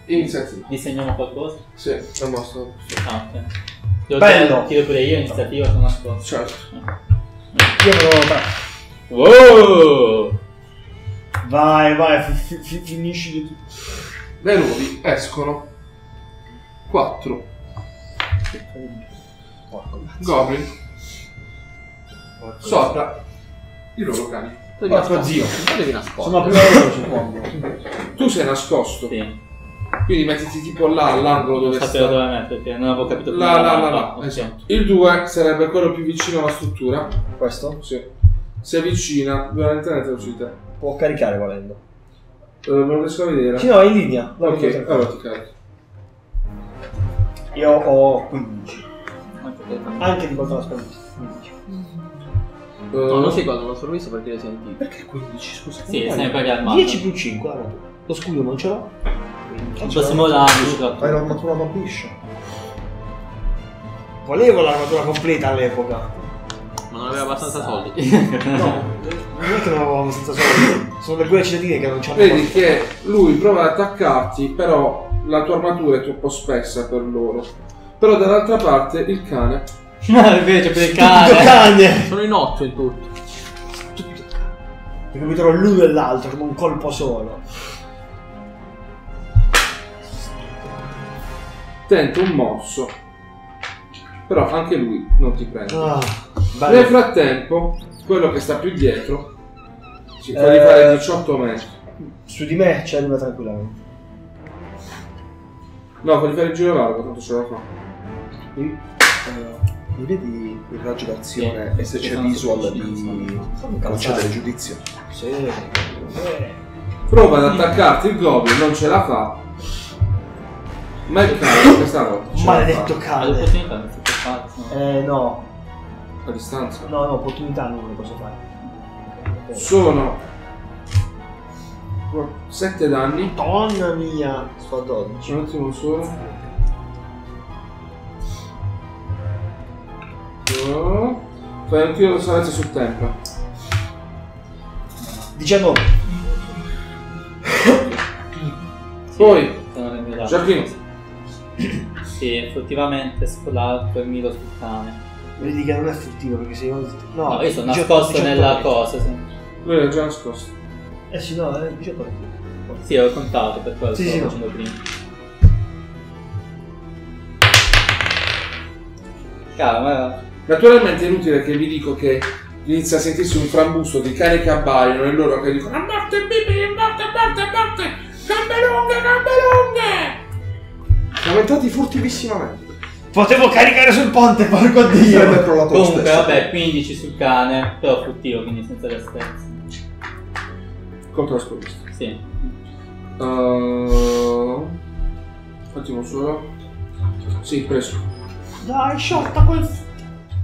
Speaker 1: iniziativa.
Speaker 4: Disegniamo qualcosa?
Speaker 1: Sì, è mostro.
Speaker 4: Ah, ok. Devo
Speaker 2: Bello.
Speaker 4: Tiro pure io, iniziativa, sono nascosto.
Speaker 1: Certo.
Speaker 2: Io me lo tre.
Speaker 4: Wow!
Speaker 2: Vai, vai, fi- fi- fi- finisci di tutto.
Speaker 1: Dai nuovi escono 4 goblin sopra i loro cani.
Speaker 2: Porco zio.
Speaker 3: Non devi nascondere.
Speaker 2: Sono prima ora, suppongo.
Speaker 1: Tu sei nascosto,
Speaker 4: Sì,
Speaker 1: quindi mettiti tipo là all'angolo
Speaker 4: non
Speaker 1: dove
Speaker 4: sapevo
Speaker 1: sta.
Speaker 4: dove metterti, non avevo capito
Speaker 1: Là, là, là,
Speaker 4: Ah,
Speaker 1: là.
Speaker 4: ok.
Speaker 1: Esatto. Il 2 sarebbe quello più vicino alla struttura.
Speaker 2: Questo?
Speaker 1: Sì. Si avvicina durante la velocità.
Speaker 2: Può caricare volendo.
Speaker 1: Eh, non riesco a vedere.
Speaker 2: Sì, no, è in linea. No,
Speaker 1: ok, allora ti carico.
Speaker 2: Io ho 15.
Speaker 4: Anche
Speaker 2: di volta la spada. 15.
Speaker 3: No, non si cosa, l'ho solo visto perché l'hai sentito.
Speaker 2: Perché 15? Scusa.
Speaker 4: Sì, che armato.
Speaker 2: 10 più 5, guarda. Lo scudo non ce l'ho.
Speaker 4: Round ci do-
Speaker 5: Fai l'armatura babiscia.
Speaker 2: Volevo l'armatura completa all'epoca.
Speaker 3: Non aveva abbastanza soldi.
Speaker 2: No, non è che non avevo abbastanza soldi. Sono per quelle cittadine che non c'hanno
Speaker 1: Vedi che lui prova ad attaccarti, però la tua armatura è troppo spessa per loro. Però dall'altra parte il cane
Speaker 4: No, invece per il cane.
Speaker 2: cane!
Speaker 3: Sono in otto in tutto.
Speaker 2: Perché mi trovo l'uno e l'altro come un colpo solo.
Speaker 1: tenta un morso. Però anche lui non ti prende.
Speaker 2: Ah,
Speaker 1: Nel frattempo, quello che sta più dietro si fa
Speaker 2: Eh.
Speaker 1: di fare 18 metri.
Speaker 2: Su di me c'è una tranquillamente.
Speaker 1: No, fa di fare il giro largo, tanto ce la fa.
Speaker 5: Eh, mi vedi il raggio d'azione e se c'è visual di concedere giudizio?
Speaker 2: Sì. Eh.
Speaker 1: Prova ad attaccarti il goblin, non ce la fa. Ma il cane questa volta
Speaker 2: Maledetto cane.
Speaker 4: No.
Speaker 2: Eh no.
Speaker 1: A distanza.
Speaker 2: No, no, opportunità non ne posso fare.
Speaker 1: Sono 7 danni.
Speaker 2: Madonna mia. Sto a 12.
Speaker 1: Un attimo solo. Oh. Fai un tiro di salvezza sul tempo.
Speaker 2: 19.
Speaker 1: Poi. Giacchino.
Speaker 4: Sì, effettivamente scolato e miro sul cane.
Speaker 2: Vedi che non è furtivo perché sei No,
Speaker 4: No, io sono
Speaker 2: 18
Speaker 4: nascosto
Speaker 2: 18
Speaker 4: nella cosa. Sì,
Speaker 1: Lui era già nascosto.
Speaker 2: Eh sì, no, è 18 metri.
Speaker 4: Sì, ho contato per quello
Speaker 2: Sì,
Speaker 4: che
Speaker 2: sì,
Speaker 4: stavo
Speaker 2: no.
Speaker 4: facendo prima. Cavolo, ma
Speaker 1: Naturalmente è inutile che vi dico che inizia a sentirsi un frambusto di cani che abbaiano e loro che dicono a morte bimbi, a morte, a morte, a morte, gambe lunghe, gambe lunghe.
Speaker 5: Aumentati furtivissimamente.
Speaker 2: Potevo caricare sul ponte, porco
Speaker 5: Sarebbe
Speaker 2: dio.
Speaker 5: crollato lo
Speaker 4: Comunque,
Speaker 5: stesso.
Speaker 4: vabbè, 15 sul cane, però fruttivo, quindi senza resistenza.
Speaker 1: Contro la sprovvista.
Speaker 4: Sì.
Speaker 1: Uh, un attimo solo. Sì, preso.
Speaker 2: Dai, sciotta quel...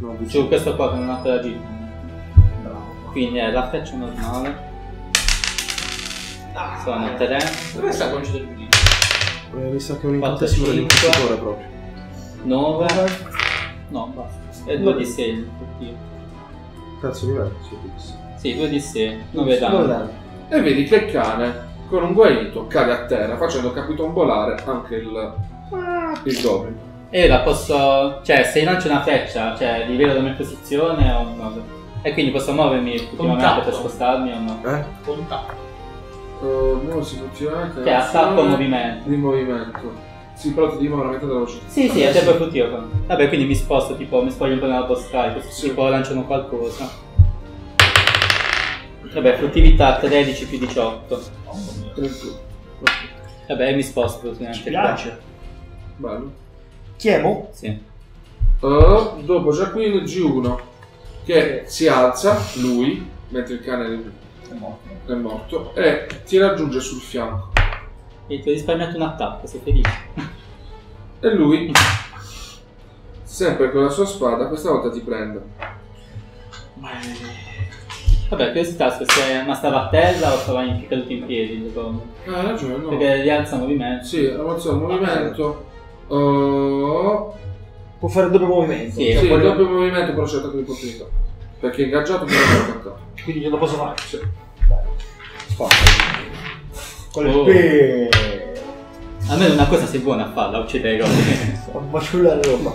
Speaker 1: No,
Speaker 4: Su questo qua che non ha ancora agito. Quindi è la freccia normale. Sono 3,
Speaker 3: Dove sta concetto di?
Speaker 5: Eh, mi sa che è un
Speaker 4: Quattro,
Speaker 5: incantesimo
Speaker 4: cinque.
Speaker 5: dell'inquisitore proprio.
Speaker 4: 9. No, basta. E 2 di 6 il fruttivo.
Speaker 5: Terzo livello, sì, sì.
Speaker 4: Sì, 2 di 6. 9
Speaker 2: Dove
Speaker 4: danni.
Speaker 1: E vedi che il cane con un guaito cade a terra facendo capitombolare anche il, il goblin.
Speaker 4: E io la posso. Cioè, se lancio una freccia, cioè rivelo la mia posizione o no? E quindi posso muovermi
Speaker 3: Contatto.
Speaker 4: per spostarmi o no?
Speaker 5: Eh?
Speaker 3: Contatto.
Speaker 1: Uh, muoversi effettivamente.
Speaker 4: Cioè, attacco o movimento.
Speaker 1: Di movimento. Sì, però ti diamo la metà della velocità.
Speaker 4: Sì, sì, è tempo effettivo. Vabbè, quindi mi sposto, tipo, mi spoglio un po' nella boscaglia, così
Speaker 1: Sì.
Speaker 4: tipo lanciano qualcosa. Vabbè, fruttività 13 più 18.
Speaker 1: 31.
Speaker 4: Vabbè, mi sposto
Speaker 2: Ci
Speaker 4: praticamente.
Speaker 2: piace.
Speaker 1: Bello.
Speaker 2: Chiemo?
Speaker 4: Sì.
Speaker 1: Uh, dopo Jacqueline G1 che si alza, lui, mentre il cane è morto, e ti raggiunge sul fianco.
Speaker 4: E ti ho risparmiato un attacco, sei felice.
Speaker 1: E lui, sempre con la sua spada, questa volta ti prende.
Speaker 4: Vabbè, curiosità, se se- ma stava a terra o stava in, caduto in piedi, secondo me?
Speaker 1: Ah, hai ragione, no.
Speaker 4: Perché rialza movimento.
Speaker 1: Sì, avanza il movimento. Uh,
Speaker 2: Può fare doppio movimento.
Speaker 4: Sì,
Speaker 1: sì,
Speaker 4: poi-
Speaker 1: doppio movimento però c'è attacco di opportunità. Perché è ingaggiato però è attaccato.
Speaker 2: Quindi non lo posso fare.
Speaker 1: Sì.
Speaker 2: Spacca. Con le
Speaker 4: Oh.
Speaker 2: pe...
Speaker 4: Almeno una cosa sei buona a farla, uccidere i goblin.
Speaker 2: Maciullare roba.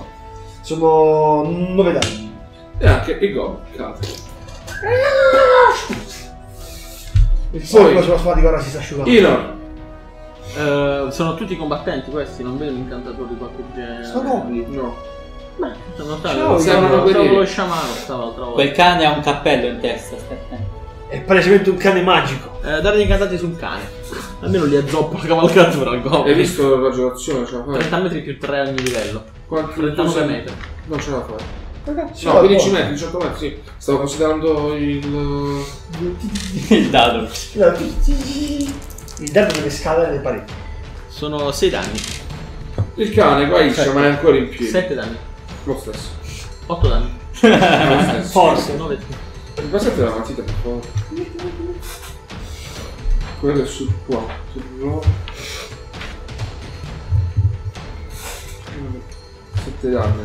Speaker 2: Sono 9 danni.
Speaker 1: E anche il goblin cade.
Speaker 2: Il
Speaker 1: Poi-
Speaker 2: sulla spada ora si sta asciugando.
Speaker 1: Inor,
Speaker 3: Eh, sono tutti combattenti questi, non vedo incantatori di qualche genere.
Speaker 2: Sono nobili.
Speaker 1: no.
Speaker 3: Beh, sono
Speaker 2: Ciao,
Speaker 3: stati.
Speaker 1: sembrano guerrieri.
Speaker 3: lo sciamano stavolta volta.
Speaker 4: Quel cane ha un cappello in testa, attento.
Speaker 2: È palesemente un cane magico.
Speaker 3: Eh, dare gli incantati sul cane. Almeno li azzoppa la cavalcatura al
Speaker 1: Hai
Speaker 3: goblin.
Speaker 1: visto la raggiorazione? Ce la fai?
Speaker 3: 30 metri più 3 ogni livello.
Speaker 1: Quanti
Speaker 3: 39
Speaker 1: tu sei?
Speaker 3: metri.
Speaker 1: Non ce la fai.
Speaker 2: Ragazzi,
Speaker 1: No, 15 metri, 18 metri, sì. Stavo considerando il...
Speaker 4: Il dado.
Speaker 2: Il dardo deve scalare le pareti.
Speaker 3: Sono 6 danni.
Speaker 1: Il cane guaisce, ma è ancora in piedi.
Speaker 3: 7 danni.
Speaker 1: Lo stesso.
Speaker 3: 8 danni.
Speaker 1: Lo stesso.
Speaker 2: Forse.
Speaker 3: 9
Speaker 1: Passate la matita per favore. Quello è sul 4. 7 danni.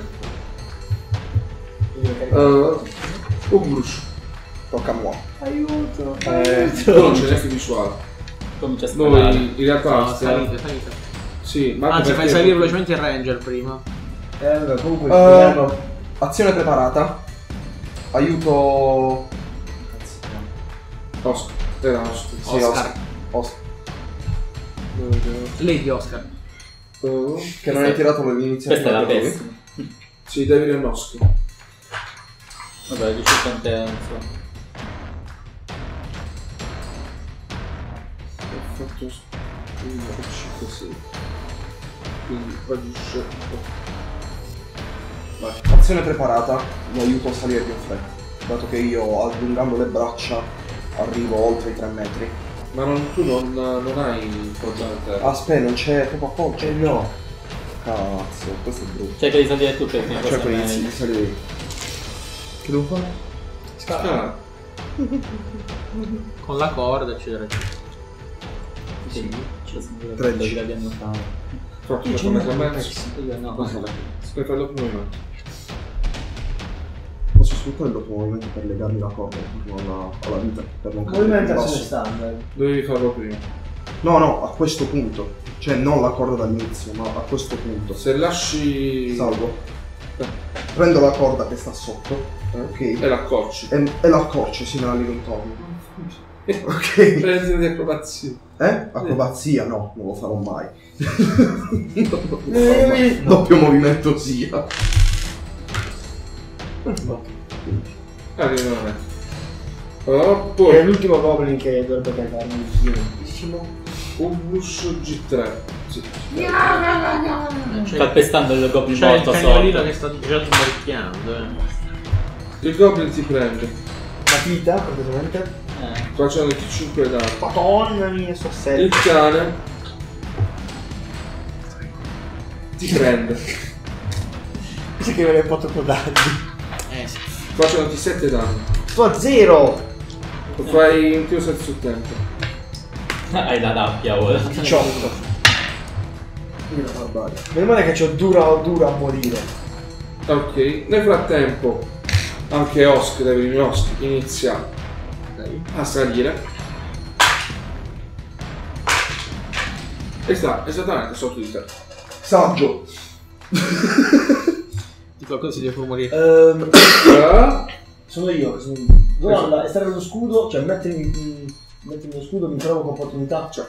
Speaker 1: Uh, un brucio.
Speaker 5: Tocca a moi.
Speaker 2: Aiuto.
Speaker 5: Eh,
Speaker 1: non ce n'è più visuale.
Speaker 4: Comincia a sparare.
Speaker 1: Noi in realtà
Speaker 3: No, salite, salite.
Speaker 1: Sì, ma
Speaker 3: Anzi, fai salire velocemente il ranger prima.
Speaker 2: Eh, vabbè, comunque speriamo-
Speaker 5: azione preparata. Aiuto.
Speaker 1: Oscar. Oscar.
Speaker 5: Sì,
Speaker 3: Oscar.
Speaker 5: Oscar.
Speaker 3: Lady Oscar.
Speaker 1: Uh,
Speaker 5: Che non hai tirato l'iniziativa.
Speaker 4: Questa è la pessima.
Speaker 1: sì, David e Oscar.
Speaker 4: Vabbè, non so.
Speaker 1: Ho fatto 1, 5, 6. Quindi agisce.
Speaker 5: Vai. Azione preparata. Mi aiuto a salire più in fretta. Dato che io allungando le braccia arrivo oltre i 3 metri.
Speaker 1: Ma non, tu non, non hai il portale a terra.
Speaker 5: Aspetta, non c'è proprio appoggio.
Speaker 2: Eh no.
Speaker 5: Cazzo, questo è brutto.
Speaker 4: Cerca di salire tu per prima
Speaker 5: Cioè, inizi di salire. Che devo fare?
Speaker 1: Scala.
Speaker 3: Con la corda, eccetera.
Speaker 4: Sì, due
Speaker 5: 13.
Speaker 1: Per come com'è.
Speaker 4: Io no.
Speaker 1: Puoi farlo prima.
Speaker 5: Posso sfruttare il doppio movimento per legarmi la corda alla, alla vita. Per non cadere
Speaker 2: Movimentazione
Speaker 5: basso.
Speaker 2: standard.
Speaker 1: Dovevi farlo prima.
Speaker 5: No, no, a questo punto. Cioè, non la corda dall'inizio, ma a questo punto.
Speaker 1: Se lasci.
Speaker 5: Salvo. Prendo la corda che sta sotto. Ok.
Speaker 1: E l'accorci.
Speaker 5: E, e l'accorcio, sì, me la ligo intorno. Ok.
Speaker 1: Prendi di acrobazia.
Speaker 5: Eh? Acrobazia? No, non lo farò mai.
Speaker 2: Eh,
Speaker 5: Doppio movimento sia.
Speaker 1: Arriva non è. Oh,
Speaker 2: È l'ultimo goblin che dovrebbe il bellissimo.
Speaker 1: un busso G3. Sì.
Speaker 4: Sta pestando il goblin
Speaker 3: C'è il
Speaker 4: morto
Speaker 3: cagnolino
Speaker 4: sotto.
Speaker 3: che sta già sbarcchiando. Eh.
Speaker 1: Il goblin ti prende.
Speaker 2: Matita, praticamente.
Speaker 4: Eh.
Speaker 1: Facciamo 25 danni.
Speaker 2: Madonna mia, sto
Speaker 1: Il
Speaker 2: serio.
Speaker 1: cane ti prende.
Speaker 2: Sai che me ne ho fatto troppo danni.
Speaker 3: Eh sì.
Speaker 1: Faccio 27 danni.
Speaker 2: Sto a zero.
Speaker 1: Lo fai in più senza sul tempo.
Speaker 4: Hai la rabbia ora.
Speaker 2: 18.
Speaker 5: Una barbarie.
Speaker 2: Meno male che c'ho dura o dura a morire.
Speaker 1: Ok, nel frattempo anche Osk, David Osk inizia a salire. E sta esattamente sotto di te.
Speaker 5: Saggio.
Speaker 3: Di qualcosa si deve pure morire.
Speaker 2: Ehm,
Speaker 1: Ah,
Speaker 2: sono io che sono. Domanda, estrarre lo scudo, cioè mettermi, mettermi lo scudo, mi trovo con opportunità. Cioè,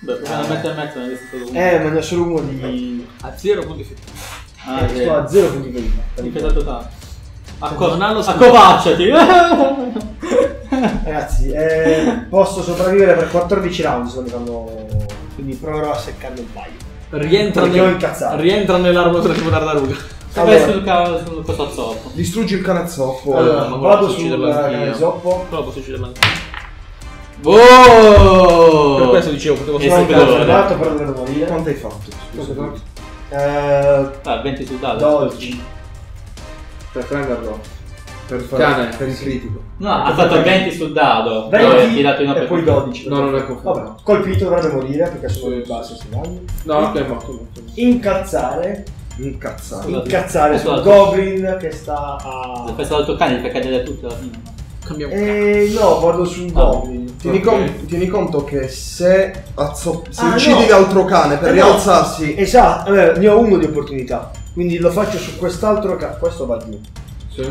Speaker 4: Beh, prima da mettere in mezzo ne avessi solo uno.
Speaker 2: eh, ma ne ho solo uno di.
Speaker 3: A zero punti effettivi.
Speaker 4: Ah, è
Speaker 2: sto a zero punti di
Speaker 4: Hai
Speaker 2: vita.
Speaker 4: pesato tanto. Acco-
Speaker 3: non
Speaker 2: Ragazzi, eh, posso sopravvivere per 14 round fanno. Quindi proverò a seccarne un paio.
Speaker 3: Rientra, nel, rientra nell'armatura tipo tartaruga.
Speaker 2: Allora,
Speaker 4: sul, ca- sul coso zoppo.
Speaker 5: Distruggi il cane zoppo.
Speaker 2: allora,
Speaker 3: ma
Speaker 2: vado
Speaker 3: posso
Speaker 2: sul
Speaker 3: ucciderlo anch'io.
Speaker 2: cane zoppo.
Speaker 3: Però posso uccidere anche.
Speaker 4: Oh!
Speaker 3: Per questo dicevo, potevo
Speaker 4: E
Speaker 2: Sono per non morire.
Speaker 5: Quanto hai fatto? Scusa.
Speaker 2: Eh,
Speaker 4: Ah, 20 sul dado.
Speaker 2: 12.
Speaker 1: per prenderlo.
Speaker 5: Per, fare,
Speaker 1: Cane.
Speaker 5: per il critico.
Speaker 4: No, ha fatto 20 sul dado.
Speaker 2: 20
Speaker 4: Poi ha tirato in
Speaker 2: e poi 12.
Speaker 1: No, non è
Speaker 2: Vabbè,
Speaker 1: confermato.
Speaker 2: colpito dovrebbe morire perché sono
Speaker 1: Sì.
Speaker 2: di basso si danni.
Speaker 1: No, ok, è morto, morto.
Speaker 2: Incazzare.
Speaker 5: Incazzato.
Speaker 4: Scusate.
Speaker 2: Incazzare sul goblin che sta a.
Speaker 4: Questo altro cane li fa cadere tutti alla fine.
Speaker 3: Cambiamo.
Speaker 2: Eh no, vado sul
Speaker 4: Ah.
Speaker 2: goblin.
Speaker 5: Tieni,
Speaker 1: Ok.
Speaker 5: con- tieni conto che se, azzo- se
Speaker 2: Ah,
Speaker 5: uccidi
Speaker 2: no.
Speaker 5: l'altro cane per
Speaker 2: Eh, no.
Speaker 5: rialzarsi,
Speaker 2: Esatto, eh, ne ho uno di opportunità. Quindi lo faccio su quest'altro cane. Questo va giù.
Speaker 1: Sì,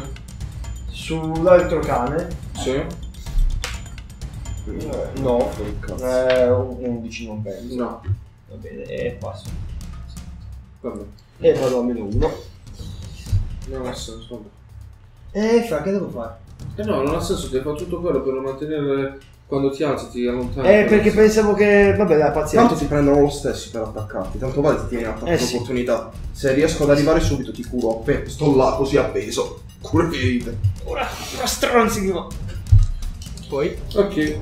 Speaker 2: Sull'altro cane.
Speaker 1: sì.
Speaker 2: Eh, no.
Speaker 5: Cazzo.
Speaker 2: Eh, 11 non penso.
Speaker 1: No,
Speaker 2: Va bene, e passo.
Speaker 1: vabbè.
Speaker 2: E vado a meno 1.
Speaker 1: Non ha senso.
Speaker 2: E fa, che devo fare?
Speaker 1: Eh no, non ha senso, hai fatto tutto quello per mantenere quando ti alzi, ti allontani.
Speaker 2: Eh, perché pensavo che. Vabbè, dai,
Speaker 5: Tanto
Speaker 2: pazienza.
Speaker 5: ti prendono lo stesso per attaccarti, tanto vale ti tieni attacco
Speaker 2: Eh, sì.
Speaker 5: d'opportunità. Se riesco ad arrivare subito ti curo, sto là così appeso. Cura ferite.
Speaker 2: Ora, ora stronzico.
Speaker 3: Poi.
Speaker 1: Ok,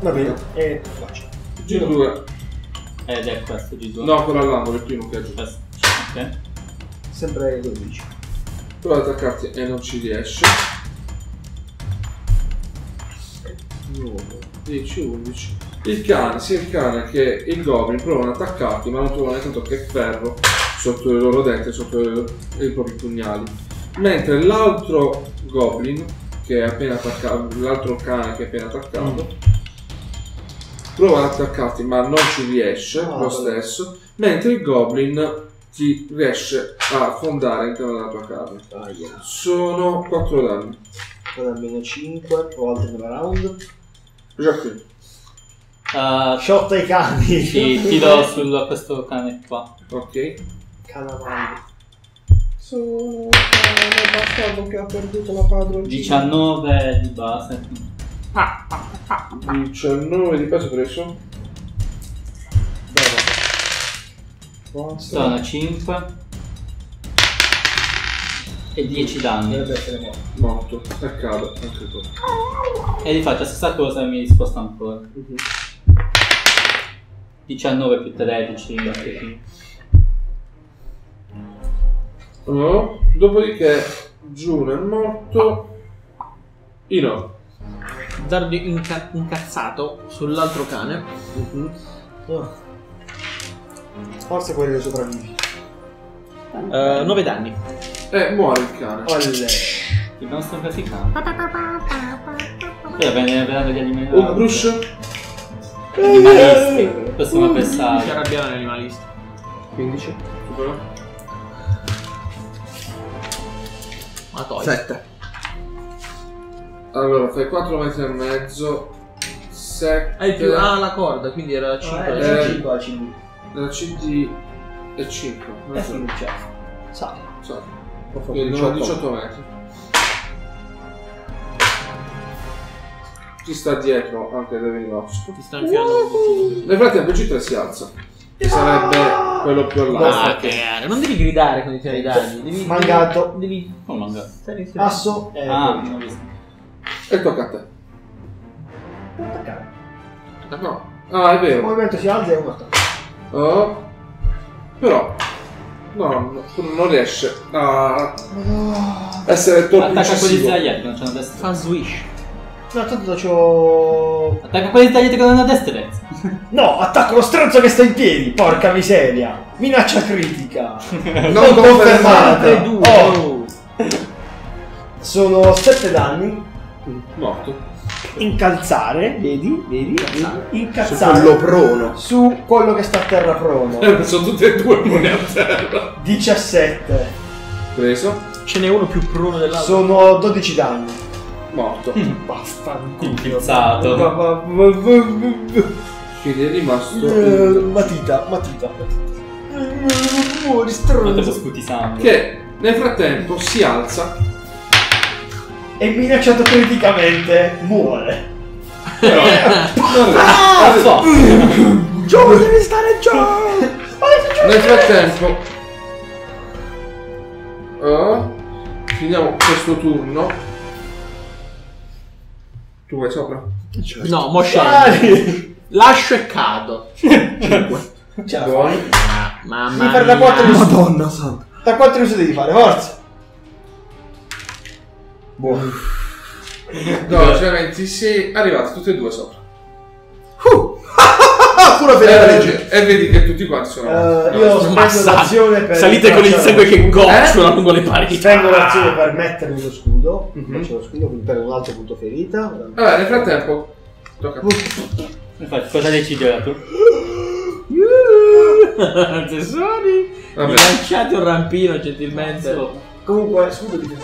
Speaker 2: Va bene, e faccio.
Speaker 1: G2.
Speaker 4: Ed è questo G2.
Speaker 1: No, quello all'angolo, il primo che è.
Speaker 4: Questo. Ok.
Speaker 2: Sempre 12.
Speaker 1: Prova ad attaccarti e non ci riesce. 10, 11. Il cane, sia il cane che il goblin provano ad attaccarti, ma non trovano né tanto che ferro sotto le loro denti, sotto le- i propri pugnali. Mentre l'altro goblin, che è appena attaccato, l'altro cane che è appena attaccato, prova ad attaccarti, ma non ci riesce
Speaker 2: Ah,
Speaker 1: lo stesso. Mentre il goblin ti riesce a fondare all'interno della tua carne.
Speaker 2: Aia.
Speaker 1: Sono 4 danni.
Speaker 2: Vado almeno 5 o altri round.
Speaker 1: Già qui.
Speaker 4: Uh,
Speaker 2: Shot ai cani.
Speaker 4: sì, tiro su questo cane qua.
Speaker 1: Ok.
Speaker 2: Canavalli.
Speaker 5: Sono un bastardo che ha perduto la padrona.
Speaker 4: 19 di base.
Speaker 1: 19 di peso preso.
Speaker 4: Sono 5 e 10 danni.
Speaker 2: Dovrebbe essere morto.
Speaker 1: Morto. E cade anche qua.
Speaker 4: E rifaccio la stessa cosa mi risposta ancora. 19 più 13. anche qui.
Speaker 1: Oh, Dopodiché Giuno è morto. Ino.
Speaker 3: Dardo inca- incazzato sull'altro cane.
Speaker 2: Oh. Forse quelli che sopravvivi.
Speaker 3: 9 danni.
Speaker 1: E muore il cane.
Speaker 2: Olle.
Speaker 4: Dobbiamo stancare i cani. Poi verranno gli animali.
Speaker 1: Un brush.
Speaker 4: Animalisti. Possiamo
Speaker 3: Si
Speaker 4: pensare.
Speaker 3: arrabbiano gli animalisti.
Speaker 5: 15.
Speaker 3: Ma togli.
Speaker 5: 7.
Speaker 1: Allora, fai 4 metri e mezzo. 7.
Speaker 3: Hai più. Ah, la corda, quindi era 5.
Speaker 2: Ah,
Speaker 1: Eh.
Speaker 2: era 5 la CD.
Speaker 1: La CD è 5.
Speaker 2: Eh sì, c'è. Sa.
Speaker 5: Ho fatto
Speaker 1: Quindi
Speaker 5: 18.
Speaker 1: 18 metri. Ci sta dietro anche Devinosco.
Speaker 3: Ti sta infiando un.
Speaker 1: Nel frattempo G3 si alza. Che sarebbe quello più a là.
Speaker 3: Ah, cagare. Non devi gridare quando ti tiri i danni. Devi.
Speaker 2: Mangato.
Speaker 3: Devi.
Speaker 4: Oh, manga.
Speaker 3: stare in silenzio.
Speaker 2: Asso. E
Speaker 4: Ah, non ho visto.
Speaker 1: E tocca a te.
Speaker 2: Attaccare.
Speaker 1: Ah, no. Ah, è
Speaker 2: Il
Speaker 1: vero.
Speaker 2: movimento si alza e uno attacca.
Speaker 1: Oh. Però. No, no, non riesce a essere troppo
Speaker 4: Attacca quelli
Speaker 1: incisivo.
Speaker 4: sbagliati che non c'hanno destra.
Speaker 3: Fa swish.
Speaker 2: No, tanto c'ho...
Speaker 4: Attacca quelli sbagliati che non hanno destra.
Speaker 2: No, attacco lo stronzo che sta in piedi, porca miseria. Minaccia critica.
Speaker 1: Non confermata.
Speaker 3: 3, 2.
Speaker 2: Oh. Sono 7 danni.
Speaker 1: Morto.
Speaker 2: Incalzare, vedi, vedi, vedi?
Speaker 5: Su quello prono.
Speaker 2: su quello che sta a terra prono.
Speaker 1: Eh, Sono tutte e due buone a terra.
Speaker 2: 17.
Speaker 1: Preso.
Speaker 3: Ce n'è uno più pruno dell'altro.
Speaker 2: Sono 12 danni.
Speaker 1: Morto.
Speaker 4: Impizzato.
Speaker 2: Va- va- va-
Speaker 1: Quindi è rimasto.
Speaker 2: Eh, Matita, matita. Eh, Muori stronzo.
Speaker 1: Che nel frattempo si alza.
Speaker 2: E minacciato criticamente muore.
Speaker 1: Però.
Speaker 4: Ah, so.
Speaker 2: Joe, devi stare giù!
Speaker 1: Nel frattempo. Oh, finiamo questo turno. Tu vai sopra?
Speaker 3: No, mo scendo. Lascio e cado.
Speaker 2: Ce la fai?
Speaker 3: Ah, Mamma
Speaker 2: Devi fare da
Speaker 3: mia.
Speaker 2: 4 in su.
Speaker 5: Madonna santa.
Speaker 2: Da 4 in su devi fare, forza! Buono.
Speaker 1: 12, 26. Arrivate tutti e due sopra.
Speaker 5: Ah, pure ferita
Speaker 1: Eh,
Speaker 5: leggera.
Speaker 1: e vedi che tutti quanti sono.
Speaker 2: Eh,
Speaker 1: no,
Speaker 2: io
Speaker 1: sono-
Speaker 2: spendo
Speaker 3: Ammassati.
Speaker 2: l'azione per...
Speaker 3: Salite con il sangue che gocciola lungo le pareti.
Speaker 2: Spendo l'azione per mettermi lo scudo.
Speaker 1: Mhm.
Speaker 2: Faccio lo scudo, quindi per un altro punto ferita.
Speaker 1: Vabbè, nel frattempo. Tocca a te.
Speaker 4: Infatti, cosa decidi ora tu?
Speaker 3: Tesori.
Speaker 1: Vabbè.
Speaker 3: Mi lanciate un rampino gentilmente.
Speaker 2: Comunque, scudo di...